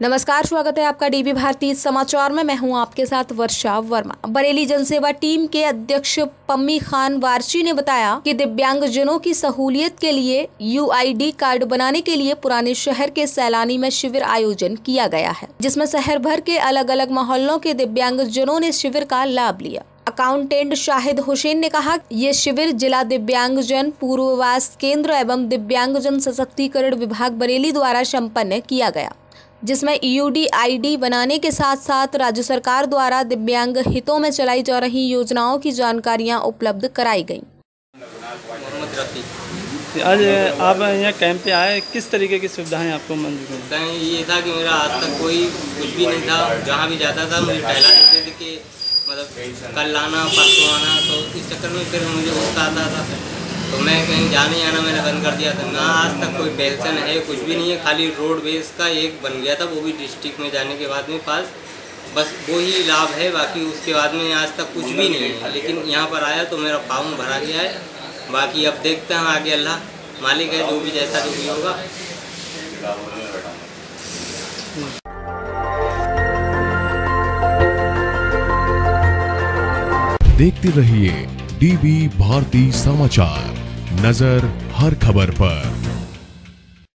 नमस्कार, स्वागत है आपका डीबी भारती समाचार में। मैं हूँ आपके साथ वर्षा वर्मा। बरेली जनसेवा टीम के अध्यक्ष पम्मी खान वारची ने बताया कि दिव्यांगजनों की सहूलियत के लिए यूआईडी कार्ड बनाने के लिए पुराने शहर के सैलानी में शिविर आयोजन किया गया है, जिसमें शहर भर के अलग अलग मोहल्लों के दिव्यांगजनों ने शिविर का लाभ लिया। अकाउंटेंट शाहिद हुसैन ने कहा, ये शिविर जिला दिव्यांगजन, पूर्ववास केंद्र एवं दिव्यांगजन सशक्तिकरण विभाग बरेली द्वारा संपन्न किया गया। जिसमें ईयूडी आईडी बनाने के साथ साथ राज्य सरकार द्वारा दिव्यांग हितों में चलाई जा रही योजनाओं की जानकारियाँ उपलब्ध कराई गईं। आज आप यहाँ कैंप पे आए किस तरीके की सुविधाएँ आपको मंजूर हैं ये था कि मेरा आज तक कोई कुछ भी नहीं था जहाँ भी जाता था मुझे टहला देते थे कि मतलब कल आना परसों आना तो इस चक्कर में फिर मुझे गुस्सा आता था कहीं जाने आना मैंने बंद कर दिया था। ना आज तक कोई पेंशन है, कुछ भी नहीं है। खाली रोड बेस का एक बन गया था, वो भी डिस्ट्रिक्ट में जाने के बाद में पास। बस वो ही लाभ है, बाकी उसके बाद में आज तक कुछ भी नहीं है। लेकिन यहाँ पर आया तो मेरा फॉर्म भरा गया है। बाकी अब देखते हैं आगे अल्लाह। मालिक है, जो भी जैसा जो भी होगा। देखते रहिए डीबी भारती समाचार। नज़र हर खबर पर।